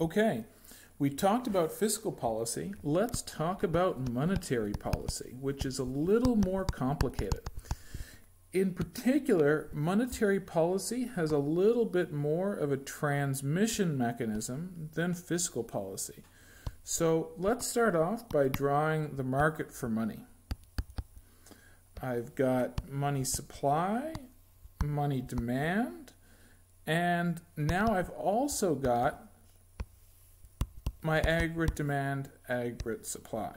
Okay, we talked about fiscal policy. Let's talk about monetary policy, which is a little more complicated. In particular, monetary policy has a little bit more of a transmission mechanism than fiscal policy. So let's start off by drawing the market for money. I've got money supply, money demand, and now I've also got my aggregate demand, aggregate supply.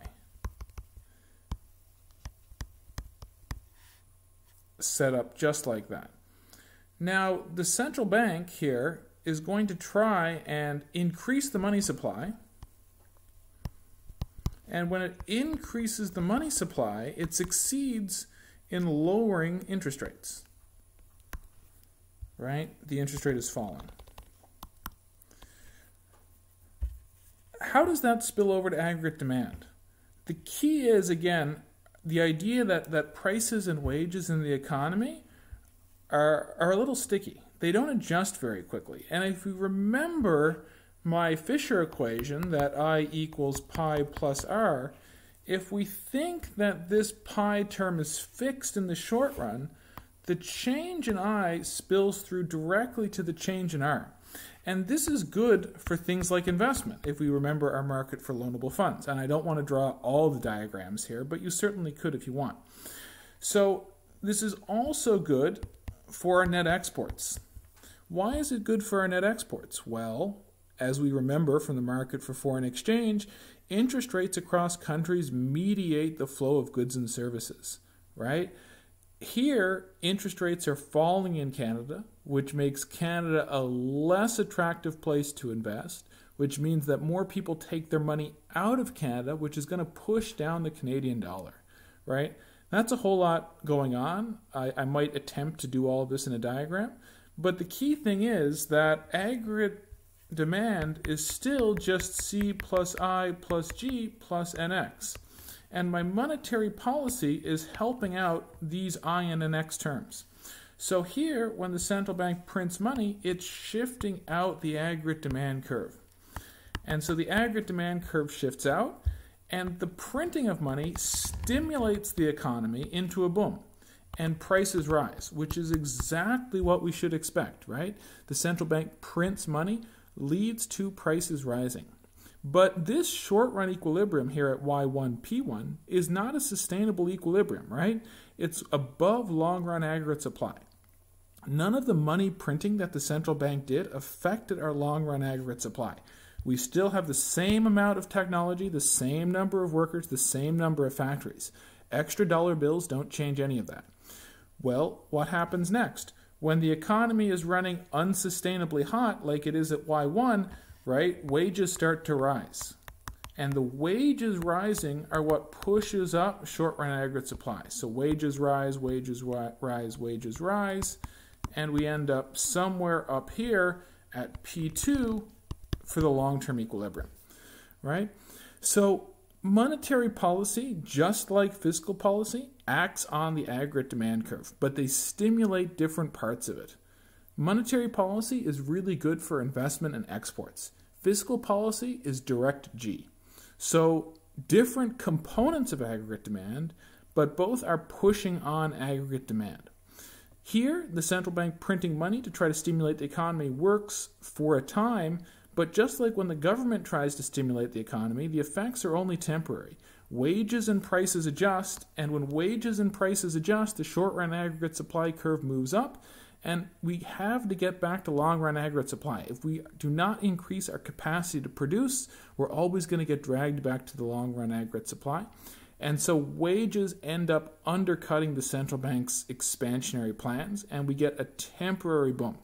Set up just like that. Now, the central bank here is going to try and increase the money supply. And when it increases the money supply, it succeeds in lowering interest rates. Right? The interest rate is falling. How does that spill over to aggregate demand? The key is, again, the idea that, that prices and wages in the economy are, are a little sticky. They don't adjust very quickly. And if you remember my Fisher equation, that I equals pi plus r, if we think that this pi term is fixed in the short run, the change in i spills through directly to the change in r. And this is good for things like investment, if we remember our market for loanable funds. And I don't want to draw all the diagrams here, but you certainly could if you want. So this is also good for our net exports. Why is it good for our net exports? Well, as we remember from the market for foreign exchange, interest rates across countries mediate the flow of goods and services, right? Here, interest rates are falling in Canada, which makes Canada a less attractive place to invest, which means that more people take their money out of Canada, which is going to push down the Canadian dollar, right? That's a whole lot going on. I, I might attempt to do all of this in a diagram, but the key thing is that aggregate demand is still just C plus I plus G plus NX and my monetary policy is helping out these I and NX terms. So here, when the central bank prints money, it's shifting out the aggregate demand curve. And so the aggregate demand curve shifts out, and the printing of money stimulates the economy into a boom. And prices rise, which is exactly what we should expect, right? The central bank prints money, leads to prices rising. But this short run equilibrium here at Y1, P1 is not a sustainable equilibrium, right? It's above long run aggregate supply. None of the money printing that the central bank did affected our long run aggregate supply. We still have the same amount of technology, the same number of workers, the same number of factories. Extra dollar bills don't change any of that. Well, what happens next? When the economy is running unsustainably hot, like it is at Y1, right, wages start to rise. And the wages rising are what pushes up short run aggregate supply. So wages rise, wages rise, wages rise, and we end up somewhere up here at P2 for the long term equilibrium, right? So monetary policy, just like fiscal policy, acts on the aggregate demand curve, but they stimulate different parts of it. Monetary policy is really good for investment and exports. Fiscal policy is direct G. So different components of aggregate demand, but both are pushing on aggregate demand. Here, the central bank printing money to try to stimulate the economy works for a time, but just like when the government tries to stimulate the economy, the effects are only temporary. Wages and prices adjust, and when wages and prices adjust, the short run aggregate supply curve moves up, and we have to get back to long run aggregate supply. If we do not increase our capacity to produce, we're always going to get dragged back to the long run aggregate supply. And so wages end up undercutting the central bank's expansionary plans, and we get a temporary boom.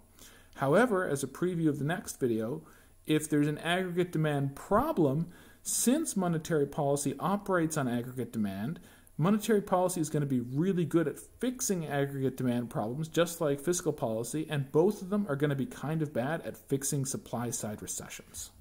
However, as a preview of the next video, if there's an aggregate demand problem, since monetary policy operates on aggregate demand, Monetary policy is going to be really good at fixing aggregate demand problems, just like fiscal policy, and both of them are going to be kind of bad at fixing supply side recessions.